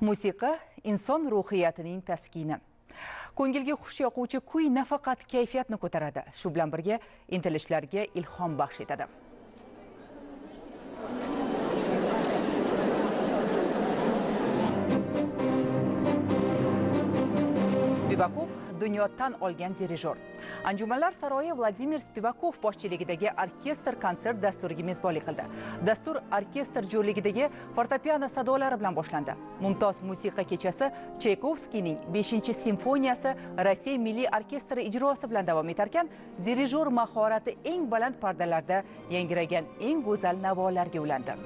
musiqa inson ruhiyatining taskini. Ko'ngilga xush yoquvchi kuy nafaqat kayfiyatni ko'taradi. Shu bilan birga intilishlarga ilhom baxsh etadi. Spivakov dunyo tan olgan dirijor. Anjumanlar saroyi vladimir spivakov boshchiligidagi orkestr konsert dasturiga mezbonlik qildi. Dastur orkestr jo'rligidagi fortepiano sadolari bilan boshlandi. Mumtoz musiqa kechasi chaykovskiyning 5 simfoniyasi rossiya milliy orkestri ijrosi bilan davom etarkan dirijor mahorati eng baland pardalarda yangragan eng go'zal navolarga ulandi.